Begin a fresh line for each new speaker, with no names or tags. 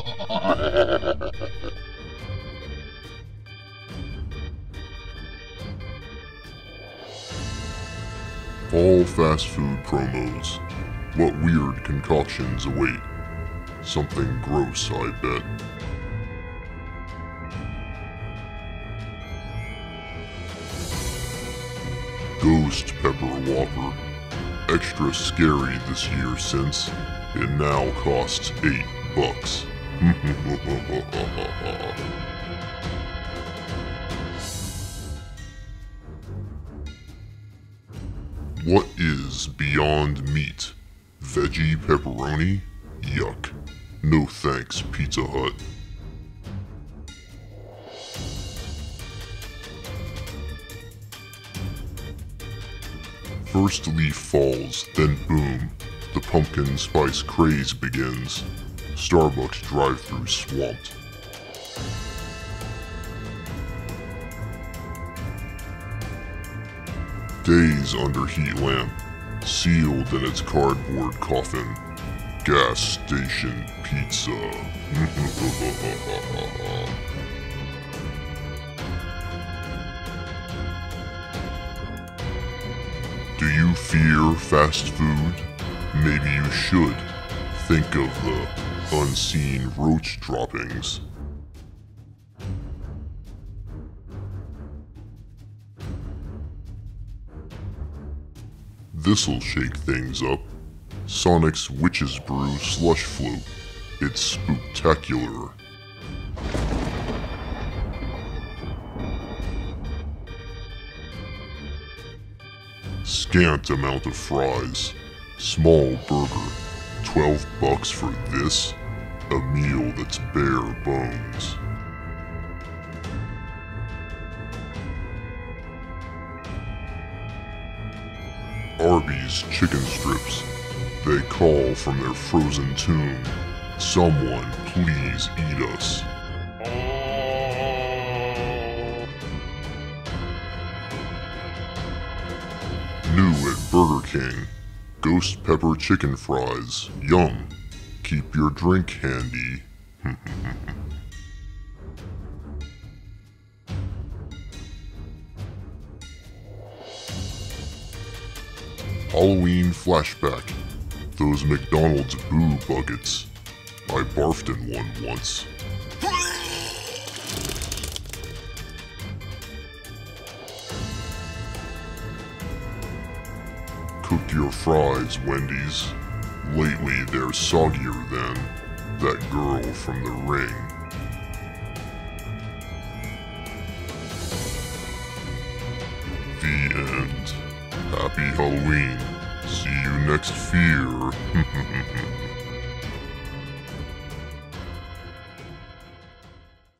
All fast food promos. What weird concoctions await? Something gross, I bet. Ghost Pepper Whopper. Extra scary this year since it now costs 8 bucks. what is Beyond Meat? Veggie pepperoni? Yuck. No thanks, Pizza Hut. First leaf falls, then boom, the pumpkin spice craze begins. Starbucks drive-through swamped. Days under heat lamp, sealed in its cardboard coffin. Gas station pizza. Do you fear fast food? Maybe you should. Think of the unseen roach droppings. This'll shake things up. Sonic's Witch's Brew Slush Float. It's spooktacular. Scant amount of fries. Small burger. 12 bucks for this? A meal that's bare bones. Arby's chicken strips. They call from their frozen tomb. Someone please eat us. New at Burger King. Ghost pepper chicken fries. Yum. Keep your drink handy. Halloween flashback. Those McDonald's boo buckets. I barfed in one once. Cook your fries, Wendy's. Lately, they're soggier than that girl from the ring. The end. Happy Halloween. See you next fear.